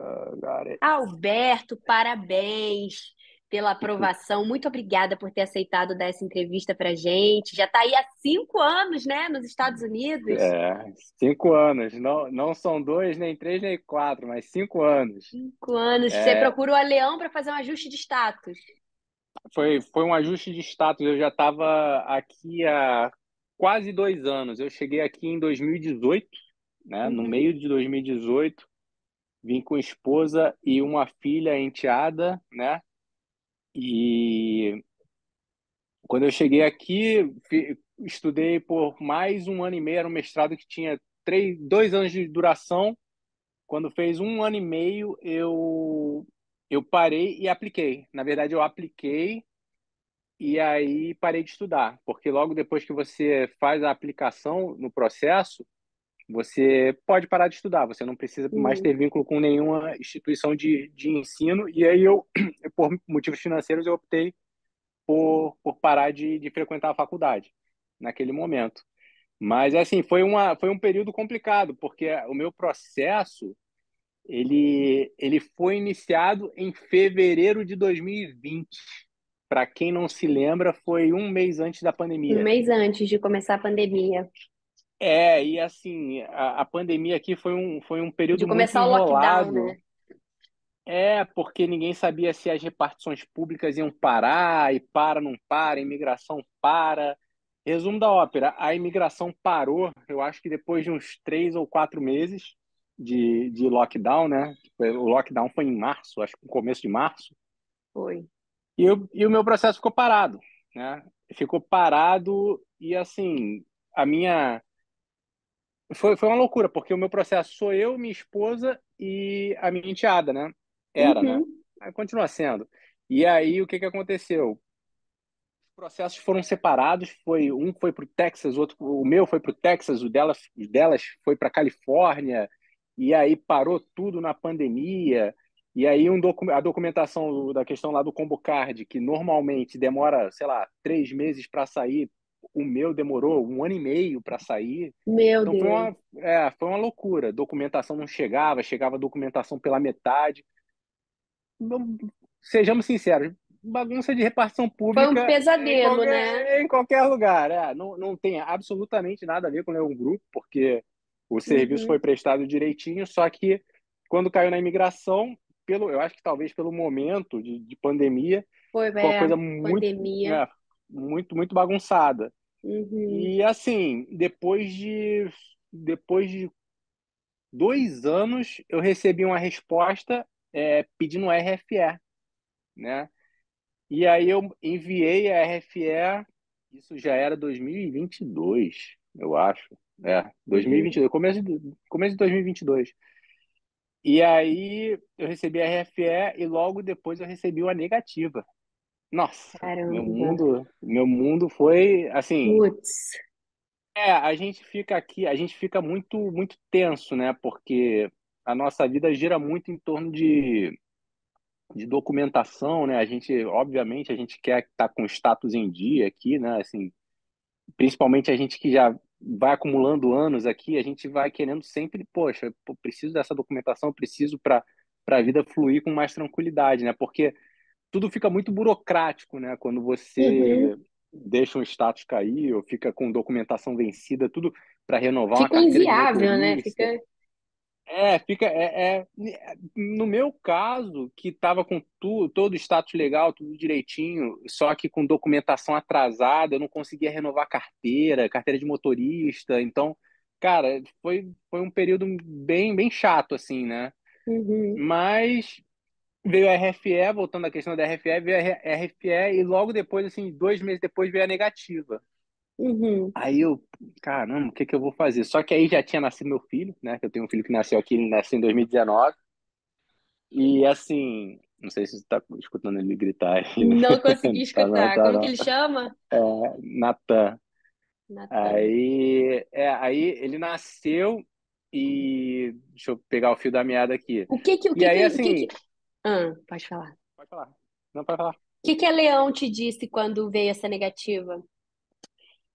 Uh. Alberto, parabéns pela aprovação. Muito obrigada por ter aceitado dar essa entrevista para gente. Já está aí há cinco anos, né, nos Estados Unidos. É, cinco anos. Não, não são dois, nem três, nem quatro, mas cinco anos. Cinco anos. É. Você procurou a Leão para fazer um ajuste de status. Foi, foi um ajuste de status. Eu já estava aqui há quase dois anos. Eu cheguei aqui em 2018, né? No Uhum. meio de 2018, vim com esposa e uma filha enteada, né? E quando eu cheguei aqui, estudei por mais um ano e meio, era um mestrado que tinha três, dois anos de duração. Quando fez um ano e meio, eu, eu parei e apliquei. Na verdade, eu apliquei e aí parei de estudar, porque logo depois que você faz a aplicação no processo, você pode parar de estudar, você não precisa mais Uhum. ter vínculo com nenhuma instituição de, de ensino. E aí eu, por motivos financeiros, eu optei por, por parar de, de frequentar a faculdade naquele momento. Mas assim, foi uma, foi um período complicado, porque o meu processo ele, ele foi iniciado em fevereiro de 2020. Para quem não se lembra, foi um mês antes da Um pandemia. mês antes de começar a pandemia. É, e assim, a, a pandemia aqui foi um, foi um período De muito começar o lockdown, né? É, porque ninguém sabia se as repartições públicas iam parar, e para, não para, a imigração para. Resumo da ópera, a imigração parou, eu acho que depois de uns três ou quatro meses de, de lockdown, né? O lockdown foi em março, acho que no começo de março. Foi. E, eu, e o meu processo ficou parado, né? Ficou parado e, assim, a minha... Foi, foi uma loucura, porque o meu processo sou eu, minha esposa e a minha enteada, né? Era, né? Uhum. Aí continua sendo. E aí, o que que aconteceu? Os processos foram separados, foi um foi para o Texas, o outro, o meu foi para o Texas, o delas, o delas foi para a Califórnia, e aí parou tudo na pandemia. E aí um docu a documentação da questão lá do Combo Card, que normalmente demora, sei lá, três meses para sair, o meu demorou um ano e meio para sair. Meu Então foi Deus. uma, é, foi uma loucura. Documentação não chegava, chegava documentação pela metade. Não- Sejamos sinceros, bagunça de repartição Foi um pública em pesadelo, qualquer, né? em qualquer lugar. É, não, não tem absolutamente nada a ver com o Group, porque o serviço Uhum. foi prestado direitinho, só que quando caiu na imigração, pelo, eu acho que talvez pelo momento de, de pandemia, Foi, uma é, coisa muito, pandemia. é, muito, muito bagunçada. Uhum. E assim, depois de depois de dois anos, eu recebi uma resposta é, pedindo RFE, né? E aí eu enviei a RFE, isso já era 2022, eu acho. É, Uhum. 2022, começo de, começo de 2022. E aí eu recebi a RFE e logo depois eu recebi uma negativa. Nossa, meu Caramba. mundo, meu mundo foi assim, Putz. É, a gente fica aqui, a gente fica muito, muito tenso, né? Porque a nossa vida gira muito em torno de, de documentação, né? A gente, obviamente, a gente quer estar com o status em dia aqui, né? Assim, principalmente a gente que já vai acumulando anos aqui, a gente vai querendo sempre, poxa, preciso dessa documentação, preciso para para a vida fluir com mais tranquilidade, né? Porque tudo fica muito burocrático, né? Quando Uhum. você deixa um status cair ou fica com documentação vencida, tudo para renovar uma Fica carteira de inviável, né? Fica. É, fica. É, é- no meu caso, que estava com tu, todo o status legal, tudo direitinho, só que com documentação atrasada, eu não conseguia renovar a carteira, carteira de motorista. Então, cara, foi, foi um período bem, bem chato, assim, né? Uhum. Mas veio a RFE, voltando à questão da RFE, veio a RFE e logo depois, assim, dois meses depois, veio a negativa. Uhum. Aí eu, caramba, o que que eu vou fazer? Só que aí já tinha nascido meu filho, né? Eu tenho um filho que nasceu aqui, ele nasceu em 2019. E assim, não sei se você está escutando ele gritar aí, né? Não consegui Tá escutar. tá Como não. que ele chama? É, Natan. Aí, é, aí ele nasceu e deixa eu pegar o fio da meada aqui. O que que, o E que aí, que, o que assim, que... Ah, pode falar. pode falar. Não pode falar. O que que a Leão te disse quando veio essa negativa?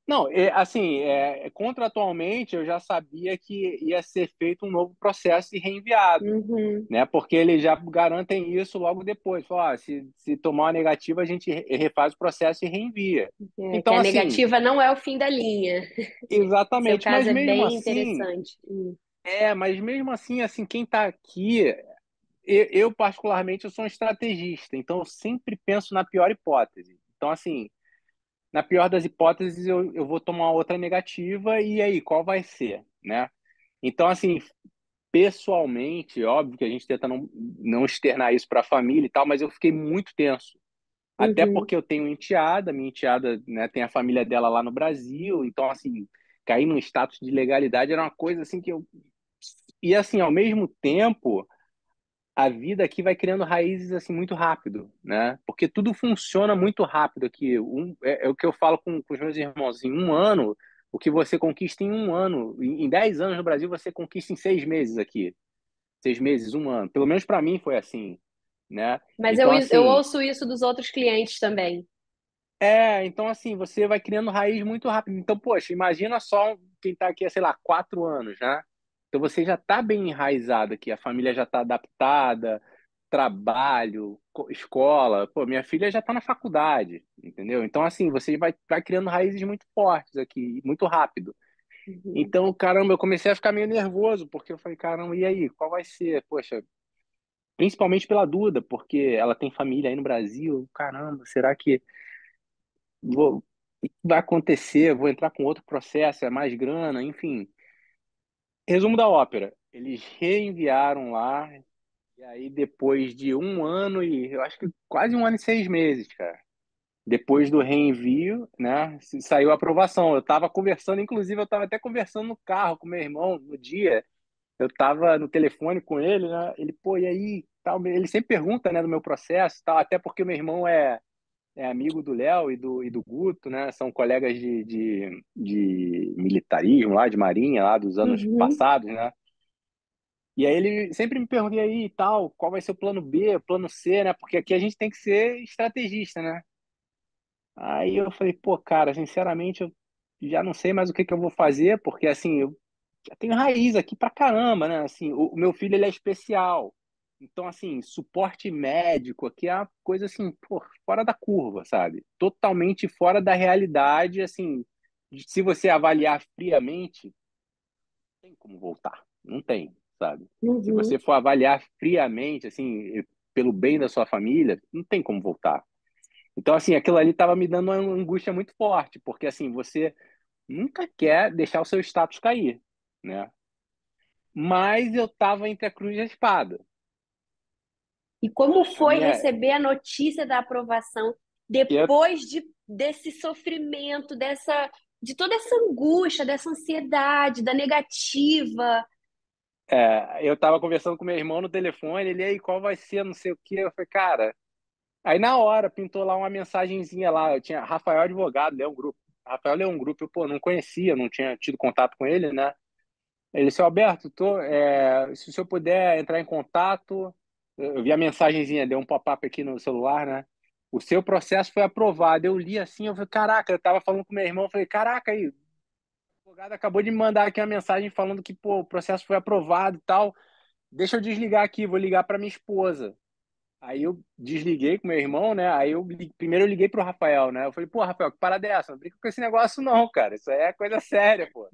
Não, é, assim, é, contratualmente eu já sabia que ia ser feito um novo processo e reenviado, Uhum. né? Porque eles já garantem isso logo depois. Falam, ah, se, se tomar uma negativa, a gente re- refaz o processo e reenvia. É, Então, a assim, negativa não é o fim da linha. Exatamente. Mas é mesmo bem assim, interessante. Hum. é, mas mesmo assim, assim, quem está aqui, eu, eu particularmente eu sou um estrategista, então eu sempre penso na pior hipótese. Então, assim, na pior das hipóteses, eu, eu vou tomar outra negativa e aí, qual vai ser, né? Então, assim, pessoalmente, óbvio que a gente tenta não, não externar isso para a família e tal, mas eu fiquei muito tenso. Até Uhum. porque eu tenho enteada, minha enteada, né, tem a família dela lá no Brasil, então, assim, cair num status de legalidade era uma coisa assim que eu. E, assim, ao mesmo tempo a vida aqui vai criando raízes assim muito rápido, né? Porque tudo funciona muito rápido aqui. Um, é, é o que eu falo com, com os meus irmãos. Em um ano, o que você conquista em um ano, em, em dez anos no Brasil, você conquista em seis meses aqui. Seis meses, um ano. Pelo menos para mim foi assim, né? Mas eu, Então, eu assim, ouço isso dos outros clientes também. é, então assim, você vai criando raiz muito rápido. Então, poxa, imagina só quem está aqui há, sei lá, quatro anos, né? Então você já está bem enraizado aqui, a família já está adaptada, trabalho, co- escola. Pô, minha filha já está na faculdade, entendeu? Então, assim, você vai, vai criando raízes muito fortes aqui, muito rápido. Uhum. Então, caramba, eu comecei a ficar meio nervoso, porque eu falei, caramba, e aí, qual vai ser? Poxa, principalmente pela Duda, porque ela tem família aí no Brasil. Caramba, será que vou, vai acontecer? Vou entrar com outro processo, é mais grana, enfim. Resumo da ópera. Eles reenviaram lá, e aí depois de um ano e eu acho que quase um ano e seis meses, cara. Depois do reenvio, né, saiu a aprovação. Eu estava conversando, inclusive eu estava até conversando no carro com meu irmão no dia. Eu estava no telefone com ele, né? Ele, pô, e aí? Tal, ele sempre pergunta, né, do meu processo, tal, até porque meu irmão é é amigo do Léo e do, e do Guto, né? São colegas de, de, de militarismo lá, de marinha lá dos anos Uhum. passados, né? E aí ele sempre me pergunta aí e tal, qual vai ser o plano B, plano C, né? Porque aqui a gente tem que ser estrategista, né? Aí eu falei, pô, cara, sinceramente eu já não sei mais o que que eu vou fazer, porque assim, eu já tenho raiz aqui pra caramba, né? Assim, o, o meu filho ele é especial. Então, assim, suporte médico aqui é uma coisa assim, pô, fora da curva, sabe? Totalmente fora da realidade, assim, se você avaliar friamente, não tem como voltar. Não tem, sabe? Se você Uhum. for avaliar friamente, assim, pelo bem da sua família, não tem como voltar. Então, assim, aquilo ali estava me dando uma angústia muito forte, porque, assim, você nunca quer deixar o seu status cair, né? Mas eu estava entre a cruz e a espada. E como foi minha, receber a notícia da aprovação eu, depois de, desse sofrimento, dessa, de toda essa angústia, dessa ansiedade, da negativa? é, eu estava conversando com meu irmão no telefone, ele aí, qual vai ser, não sei o quê. Eu falei, cara. Aí na hora pintou lá uma mensagenzinha lá. Eu tinha Rafael Advogado, é um grupo. Rafael é um grupo, eu, pô, não conhecia, não tinha tido contato com ele, né? Ele disse, Alberto, tô, é, se o senhor puder entrar em contato, eu vi a mensagenzinha, deu um pop-up aqui no celular, né? O seu processo foi aprovado. Eu li assim, eu falei, caraca, eu tava falando com meu irmão, eu falei, caraca, aí, o advogado acabou de me mandar aqui uma mensagem falando que, pô, o processo foi aprovado e tal. Deixa eu desligar aqui, vou ligar para minha esposa. Aí eu desliguei com meu irmão, né? Aí eu primeiro eu liguei pro Rafael, né? Eu falei, pô, Rafael, que parada é essa? Não brinca com esse negócio, não, cara. Isso aí é coisa séria, pô.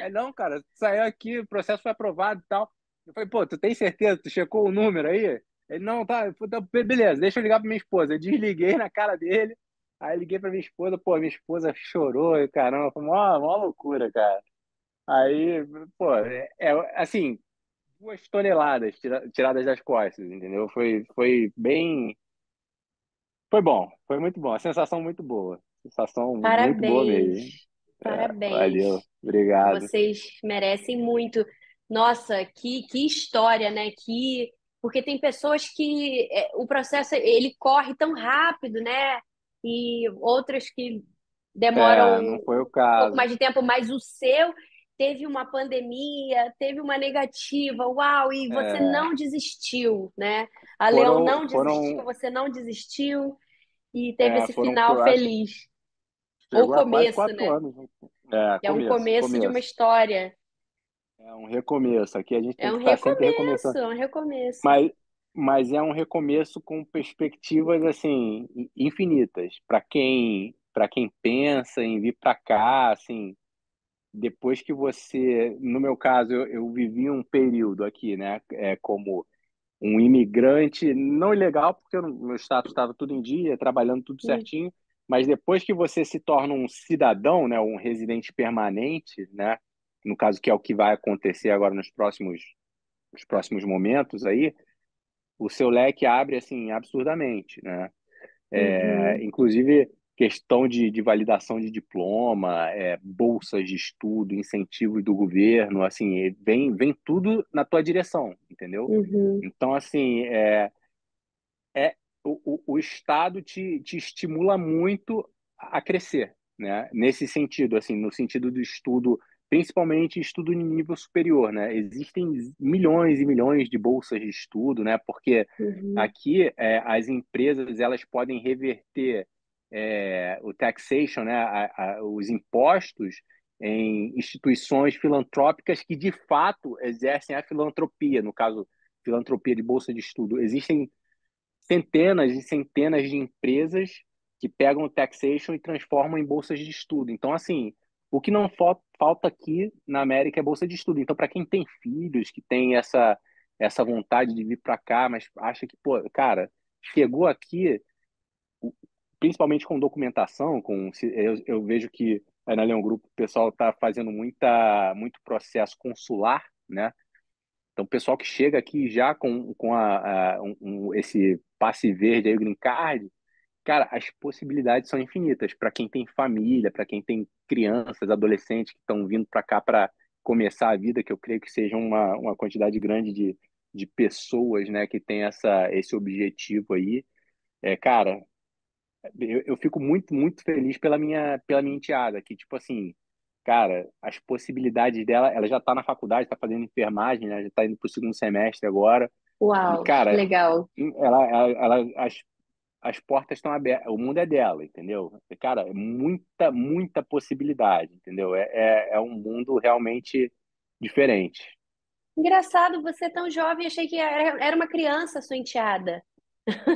Aí, não, cara, saiu aqui, o processo foi aprovado e tal. Eu falei, pô, tu tem certeza? Tu checou o número aí? Ele, não, tá, "Tá, beleza, deixa eu ligar pra minha esposa. Eu desliguei na cara dele, aí liguei pra minha esposa, pô, minha esposa chorou e caramba, foi uma, uma loucura, cara. Aí, pô, é, é, assim, duas toneladas tira- tiradas das costas, entendeu? Foi, foi bem. Foi bom, foi muito bom. A sensação muito boa. Sensação muito boa mesmo. Parabéns, É, valeu, parabéns. obrigado. Vocês merecem muito. Nossa, que, que história, né? Que porque tem pessoas que é, o processo ele corre tão rápido, né? E outras que demoram É, não um foi o pouco caso. mais de tempo, mas o seu teve uma pandemia, teve uma negativa, uau, e você É, não desistiu, né? A Leão foram, não desistiu, foram, você não desistiu e teve é, esse final feliz. o Chegou a quase começo, né? anos. né? É, É um começo, começo de uma começo. história. É um recomeço. Aqui a gente É tem um que estar sempre recomeço, recomeçando. é um recomeço. Mas, mas é um recomeço com perspectivas assim infinitas. Para quem, para quem pensa em vir para cá, assim, depois que você, no meu caso, eu, eu vivi um período aqui, né, é, como um imigrante não ilegal, porque o meu status estava tudo em dia, trabalhando tudo certinho, mas depois que você se torna um cidadão, né, um residente permanente, né, no caso que é o que vai acontecer agora nos próximos, nos próximos momentos aí, o seu leque abre assim absurdamente, né? É, Uhum, inclusive questão de, de validação de diploma, é, bolsas de estudo, incentivos do governo, assim, vem, vem tudo na tua direção, entendeu? uhum, Então, assim, é, é o, o, o Estado te, te estimula muito a crescer, né? Nesse sentido, assim, no sentido do estudo, principalmente estudo em nível superior, né? Existem milhões e milhões de bolsas de estudo, né? Porque uhum, aqui é, as empresas elas podem reverter é, o taxation, né? A, a, os impostos em instituições filantrópicas que de fato exercem a filantropia, no caso filantropia de bolsa de estudo. Existem centenas e centenas de empresas que pegam o taxation e transformam em bolsas de estudo. Então, assim, o que não falta aqui na América é bolsa de estudo. Então, para quem tem filhos, que tem essa, essa vontade de vir para cá, mas acha que, pô, cara, chegou aqui, principalmente com documentação, com eu, eu vejo que na Leão Grupo o pessoal está fazendo muita, muito processo consular, né? Então, o pessoal que chega aqui já com, com a, a um, esse passe verde, aí, o green card, cara, as possibilidades são infinitas para quem tem família, para quem tem crianças, adolescentes que estão vindo para cá para começar a vida, que eu creio que seja uma, uma quantidade grande de, de pessoas né, que tem essa, esse objetivo aí. É, cara, eu, eu fico muito, muito feliz pela minha, pela minha enteada, que, tipo assim, cara, as possibilidades dela, ela já está na faculdade, está fazendo enfermagem, né, já está indo para o segundo semestre agora, Uau, cara, legal. ela, ela, ela as, as portas estão abertas, o mundo é dela, entendeu? Cara, é muita, muita possibilidade, entendeu? É, é, é um mundo realmente diferente. Engraçado, você é tão jovem, achei que era, era uma criança, sua enteada.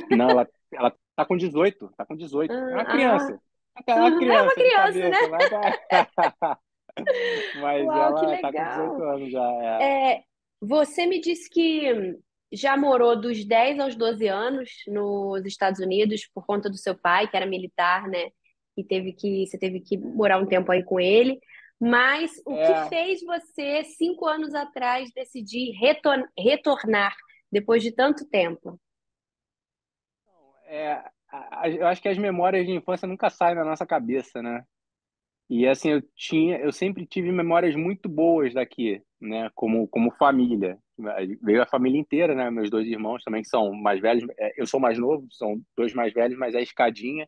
Não, ela, ela tá com 18, tá com 18. É uma Ah, criança. É uma uhum, é uma criança de criança, né? cabeça, mas, Uau, ela tá com 18 legal. anos já. É. É, você me disse que já morou dos 10 aos 12 anos nos Estados Unidos por conta do seu pai, que era militar, né? E teve que, você teve que morar um tempo aí com ele. Mas o que É, fez você, cinco anos atrás, decidir retor- retornar depois de tanto tempo? é, eu acho que as memórias de infância nunca saem da nossa cabeça, né? E assim, eu tinha, eu sempre tive memórias muito boas daqui, né? Como, como família. Veio a família inteira, né? Meus dois irmãos também que são mais velhos. É, Eu sou mais novo, são dois mais velhos, mas é escadinha,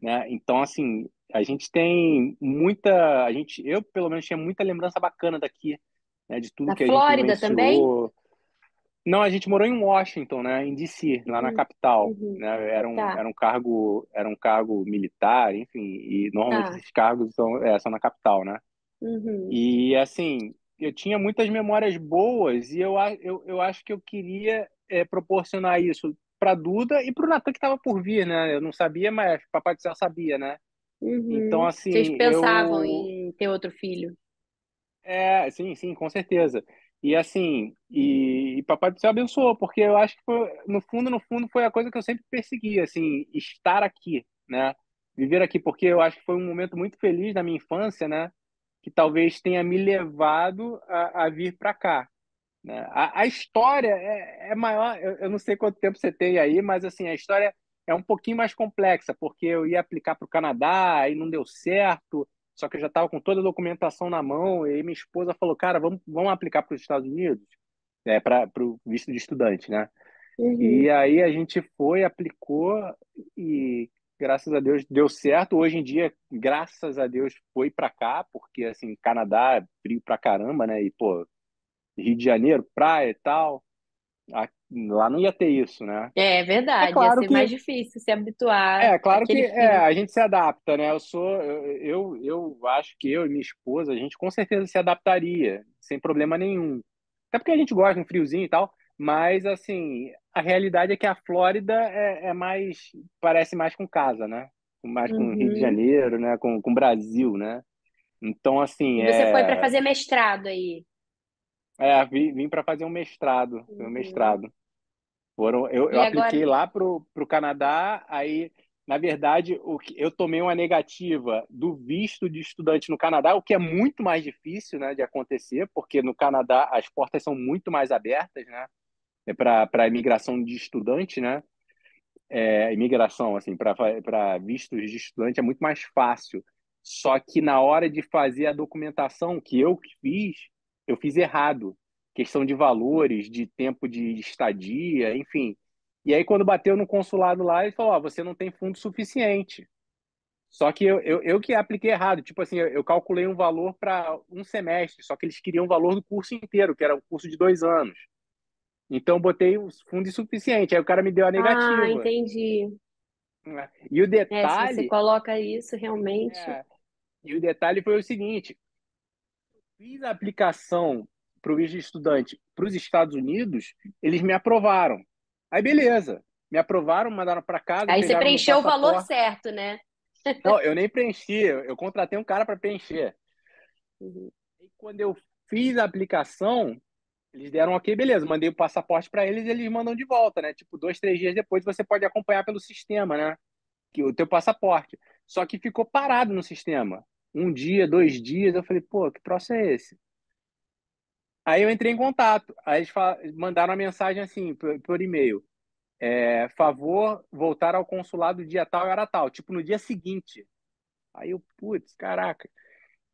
né? Então, assim, a gente tem muita, a gente, eu pelo menos tinha muita lembrança bacana daqui, né? De tudo que a gente Flórida também? Não, a gente morou em Washington, né? Em DC, lá na Uhum, capital, uhum. né? Era um, Tá, era um cargo, era um cargo militar, enfim, e normalmente tá. esses cargos são, é, são na capital, né? Uhum, E assim, eu tinha muitas memórias boas e eu, eu, eu acho que eu queria é, proporcionar isso para Duda e para o Natan que estava por vir, né? Eu não sabia, mas o Papai do Céu sabia, né? Então, uhum. Vocês assim, pensavam eu em ter outro filho? é, sim, sim, com certeza. E assim, e, e Papai do Céu abençoou, porque eu acho que foi, no fundo, no fundo, foi a coisa que eu sempre persegui, assim, estar aqui, né? Viver aqui, porque eu acho que foi um momento muito feliz na minha infância, né? Que talvez tenha me levado a, a vir para cá, né? A, a história é, é maior, eu, eu não sei quanto tempo você tem aí, mas assim, a história é um pouquinho mais complexa, porque eu ia aplicar para o Canadá e não deu certo, só que eu já estava com toda a documentação na mão, e aí minha esposa falou, cara, vamos, vamos aplicar para os Estados Unidos, é, para o visto de estudante, né? Uhum, E aí a gente foi, aplicou e graças a Deus deu certo. Hoje em dia, graças a Deus, foi para cá, porque assim, Canadá é frio pra caramba, né? E pô, Rio de Janeiro, praia e tal. Lá não ia ter isso, né? É É verdade, ia claro ser que mais difícil se habituar é claro que é, a gente se adapta, né? Eu sou eu, eu eu acho que eu e minha esposa a gente com certeza se adaptaria sem problema nenhum. Até porque a gente gosta de um friozinho e tal, mas assim a realidade é que a Flórida é, é mais parece mais com casa, né? Mais com Rio de Uhum. Janeiro, né? Com com Brasil, né? Então assim E você foi para é fazer mestrado aí. é vim, vim para fazer um mestrado, um Uhum. mestrado. Foram, eu, eu agora? apliquei lá pro, pro Canadá, aí, na verdade, o que, eu tomei uma negativa do visto de estudante no Canadá, o que é muito mais difícil, né, de acontecer, porque no Canadá as portas são muito mais abertas, né, para para imigração de estudante, né, é, imigração, assim, para vistos de estudante é muito mais fácil. Só que na hora de fazer a documentação que eu fiz, eu fiz errado. Questão de valores, de tempo de estadia, enfim. E aí, quando bateu no consulado lá, ele falou: Ó, você não tem fundo suficiente. Só que eu, eu, eu que apliquei errado. Tipo assim, eu, eu calculei um valor para um semestre, só que eles queriam o valor do curso inteiro, que era um curso de dois anos. Então, botei o fundo insuficiente. Aí o cara me deu a Ah, negativa. entendi. né? E o É, se você detalhe, coloca isso, realmente. é, e o detalhe foi o seguinte: fiz a aplicação para o visto de estudante para os Estados Unidos, eles me aprovaram. Aí, beleza. Me aprovaram, mandaram para casa, Aí você preencheu o valor certo, né? Não, eu nem preenchi, eu contratei um cara para preencher. Uhum. E quando eu fiz a aplicação, eles deram ok, beleza. Mandei o passaporte para eles e eles mandam de volta, né? Tipo, dois, três dias depois você pode acompanhar pelo sistema, né? Que o teu passaporte. Só que ficou parado no sistema. Um dia, dois dias, eu falei, pô, que troço é esse? Aí eu entrei em contato. Aí eles mandaram uma mensagem assim, por, por e-mail. É, favor voltar ao consulado dia tal e hora tal. Tipo, no dia seguinte. Aí eu, putz, caraca.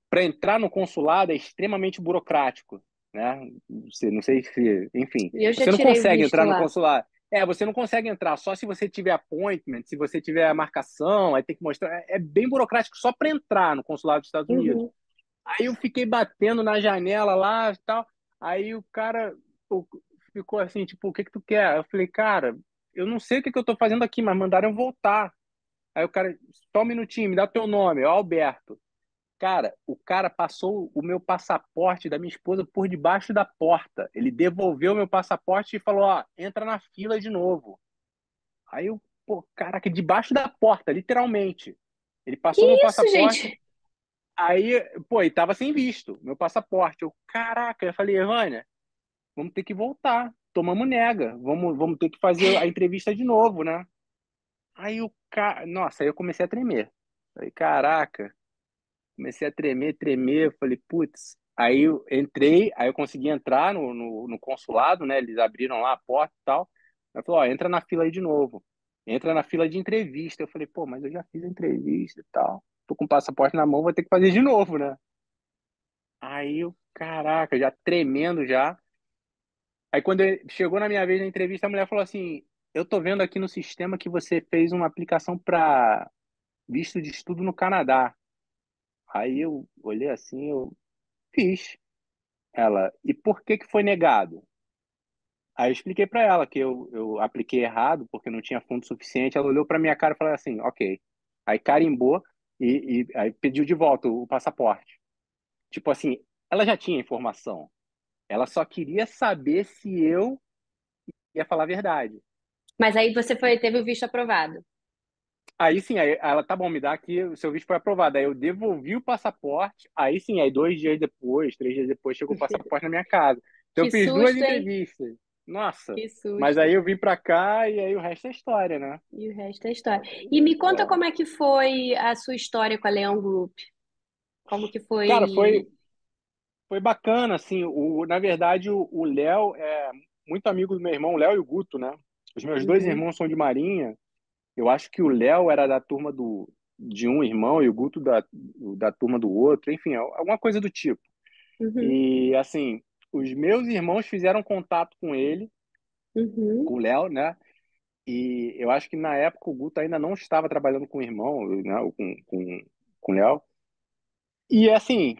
Para entrar no consulado é extremamente burocrático, né? Você, não sei se, enfim, você não consegue entrar no lá. consulado. É, você não consegue entrar só se você tiver appointment, se você tiver marcação, aí tem que mostrar. É, é bem burocrático só para entrar no consulado dos Estados Unidos. Uhum. Aí eu fiquei batendo na janela lá e tal. Aí o cara ficou assim, tipo, o que que tu quer? Eu falei, cara, eu não sei o que que eu tô fazendo aqui, mas mandaram eu voltar. Aí o cara, só um minutinho, me dá teu nome, o Alberto. Cara, o cara passou o meu passaporte da minha esposa por debaixo da porta. Ele devolveu o meu passaporte e falou: Ó, entra na fila de novo. Aí eu, pô, caraca, debaixo da porta, literalmente. Ele Que passou meu isso, passaporte, gente? aí, pô, e tava sem visto, meu passaporte. Eu, caraca, eu falei, Evânia, vamos ter que voltar. Tomamos nega, vamos, vamos ter que fazer a entrevista de novo, né? Aí o cara, nossa, aí eu comecei a tremer. Falei, caraca, comecei a tremer, tremer. Falei, putz. Aí eu entrei, aí eu consegui entrar no, no, no consulado, né? Eles abriram lá a porta e tal. Aí falou, ó, entra na fila aí de novo. Entra na fila de entrevista. Eu falei, pô, mas eu já fiz a entrevista e tal. Tô com o passaporte na mão, vou ter que fazer de novo, né? Aí eu, caraca, já tremendo já. Aí quando chegou na minha vez na entrevista, a mulher falou assim: Eu tô vendo aqui no sistema que você fez uma aplicação para visto de estudo no Canadá. Aí eu olhei assim, eu fiz. Ela, e por que que foi negado? Aí eu expliquei para ela que eu, eu apliquei errado porque não tinha fundo suficiente. Ela olhou para minha cara e falou assim: Ok. Aí carimbou e, e aí pediu de volta o, passaporte. Tipo assim, ela já tinha informação. Ela só queria saber se eu ia falar a verdade. Mas aí você foi, teve o visto aprovado. Aí sim, aí ela, tá bom, me dá aqui, o seu visto foi aprovado. Aí eu devolvi o passaporte, aí sim, aí dois dias depois, três dias depois, chegou o passaporte na minha casa. Então eu Que fiz duas susto, hein? entrevistas. Nossa, Que mas aí eu vim pra cá e aí o resto é história, né? E o resto é história. E me conta É. como é que foi a sua história com a Leão Group. Como que Cara, foi? foi, foi bacana, assim, o, na verdade o Léo é muito amigo do meu irmão, o Léo e o Guto, né? Os meus dois Uhum, irmãos são de Marinha, eu acho que o Léo era da turma do, de um irmão e o Guto da, da turma do outro, enfim, alguma coisa do tipo. uhum, E assim, os meus irmãos fizeram contato com ele, uhum. com o Léo, né? E eu acho que na época o Guto ainda não estava trabalhando com o irmão, né? Com, com, com o Léo. E assim,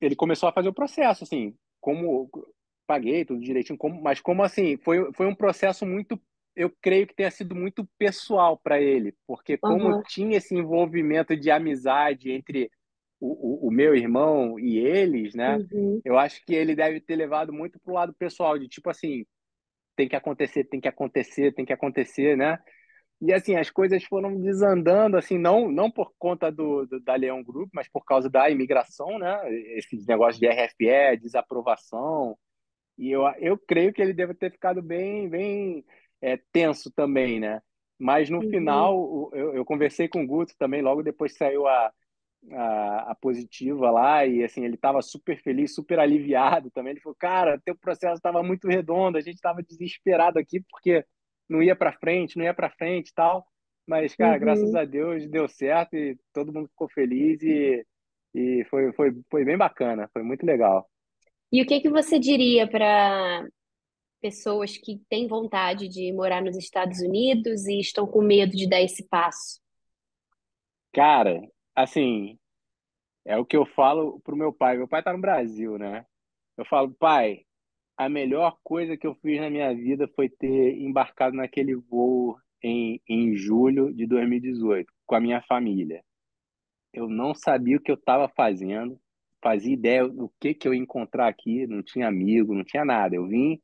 ele começou a fazer o processo, assim, como paguei tudo direitinho, como, mas como assim, foi, foi um processo muito, eu creio que tenha sido muito pessoal para ele, porque como Aham, tinha esse envolvimento de amizade entre o, o, o meu irmão e eles, né? uhum, Eu acho que ele deve ter levado muito pro lado pessoal, de tipo assim, tem que acontecer, tem que acontecer, tem que acontecer, né? E assim, as coisas foram desandando, assim, não, não por conta do, do da Leão Group, mas por causa da imigração, né? Esses negócios de RFE, desaprovação. E eu, eu creio que ele deve ter ficado bem, bem é, tenso também, né? Mas no uhum, final, eu, eu conversei com o Guto também, logo depois saiu a, a, a positiva lá, e assim, ele estava super feliz, super aliviado também. Ele falou, cara, teu processo estava muito redondo, a gente estava desesperado aqui porque não ia para frente, não ia para frente e tal. Mas, cara, graças uhum. a Deus deu certo e todo mundo ficou feliz e, e foi, foi, foi bem bacana, foi muito legal. E o que que você diria para pessoas que têm vontade de morar nos Estados Unidos e estão com medo de dar esse passo? Cara, assim, é o que eu falo pro meu pai. Meu pai tá no Brasil, né? Eu falo, pai, a melhor coisa que eu fiz na minha vida foi ter embarcado naquele voo em, em julho de 2018 com a minha família. Eu não sabia o que eu estava fazendo, fazia ideia do que que eu ia encontrar aqui, não tinha amigo, não tinha nada. Eu vim,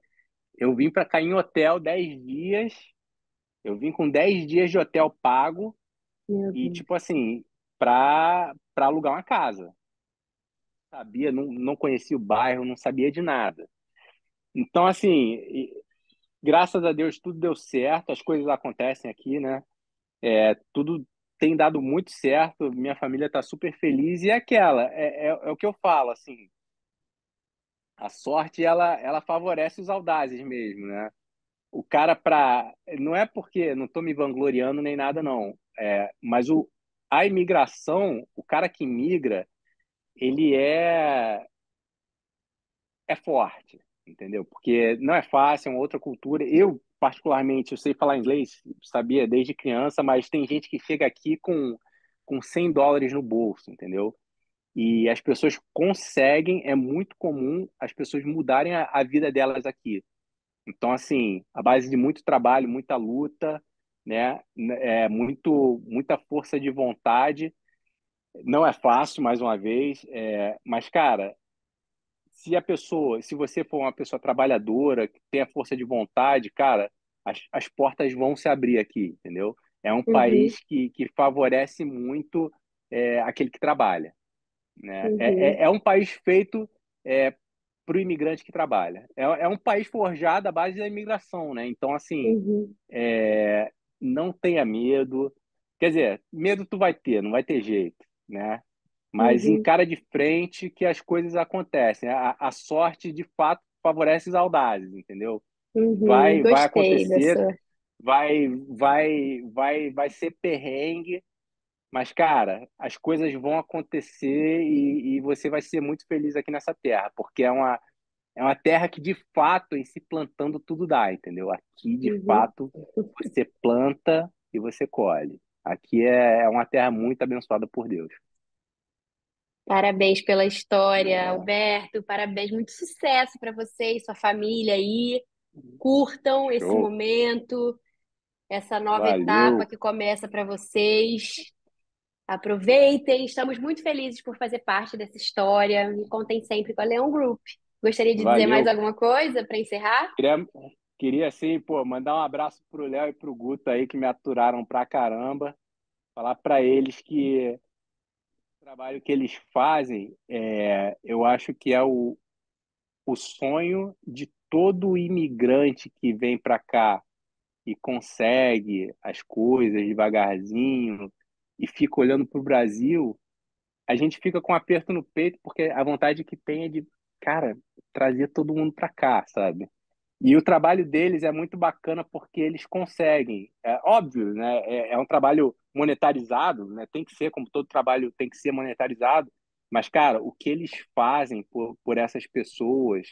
eu vim para cair em hotel 10 dias, eu vim com 10 dias de hotel pago e tipo assim, para para alugar uma casa. Sabia, não, não conhecia o bairro, não sabia de nada. Então, assim, graças a Deus tudo deu certo, as coisas acontecem aqui, né? É, tudo tem dado muito certo, minha família está super feliz e é aquela, é, é, é o que eu falo, assim, a sorte ela, ela favorece os audazes mesmo, né? O cara para não é porque não estou me vangloriando nem nada não, é, mas o a imigração, o cara que migra, ele é é forte, entendeu? Porque não é fácil, é uma outra cultura. Eu, particularmente, eu sei falar inglês, sabia desde criança, mas tem gente que chega aqui com, com 100 dólares no bolso, entendeu? E as pessoas conseguem, é muito comum as pessoas mudarem a, a vida delas aqui. Então, assim, a base de muito trabalho, muita luta, né? É muito, muita força de vontade. Não é fácil, mais uma vez, é, mas, cara, se a pessoa, se você for uma pessoa trabalhadora, que tem a força de vontade, cara, as, as portas vão se abrir aqui, entendeu? É um Uhum, país que, que favorece muito é, aquele que trabalha, né? É, uhum, é, é um país feito é, para o imigrante que trabalha. É, é um país forjado à base da imigração, né? Então, assim, uhum, é, não tenha medo. Quer dizer, medo tu vai ter, não vai ter jeito, né? Mas uhum, encara de frente que as coisas acontecem. A, a sorte, de fato, favorece os audazes, entendeu? uhum. Vai, vai acontecer, dessa. vai, vai, vai, vai ser perrengue, mas, cara, as coisas vão acontecer e, e você vai ser muito feliz aqui nessa terra, porque é uma, é uma terra que, de fato, em se plantando, tudo dá, entendeu? Aqui, de Uhum. fato, você planta e você colhe. Aqui é, é uma terra muito abençoada por Deus. Parabéns pela história, Alberto. Parabéns, muito sucesso para você e sua família aí. Curtam esse show. momento, essa nova etapa Valeu. que começa para vocês. Aproveitem, estamos muito felizes por fazer parte dessa história. Me contem sempre com a Leão Group. Gostaria de dizer mais Valeu. alguma coisa para encerrar? Queria, queria assim, pô, mandar um abraço pro Léo e pro Guto aí que me aturaram pra caramba. Falar pra eles que o trabalho que eles fazem, é, eu acho que é o, o sonho de todo imigrante que vem pra cá e consegue as coisas devagarzinho e fica olhando pro Brasil, a gente fica com um aperto no peito porque a vontade que tem é de, cara, trazer todo mundo pra cá, sabe? E o trabalho deles é muito bacana porque eles conseguem. É óbvio, né? É, é um trabalho monetarizado, né? Tem que ser, como todo trabalho tem que ser monetarizado. Mas, cara, o que eles fazem por, por essas pessoas,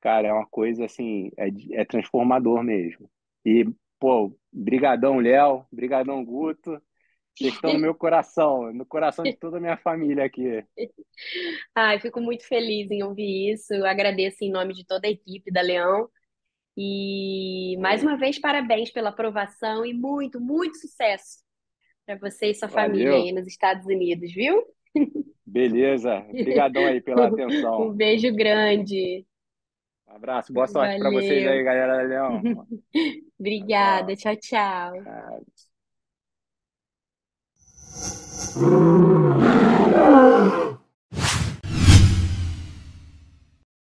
cara, é uma coisa assim, é, é transformador mesmo. E, pô, brigadão, Léo, brigadão, Guto. Vocês estão no meu coração, no coração de toda a minha família aqui. Ai, fico muito feliz em ouvir isso. Eu agradeço em nome de toda a equipe da Leão. E mais uma vez, parabéns pela aprovação e muito, muito sucesso para você e sua família Valeu. aí nos Estados Unidos, viu? Beleza. Obrigadão aí pela atenção. Um beijo grande. Um abraço, boa sorte para vocês aí, galera da Leão. Obrigada. Tchau, tchau. Ah.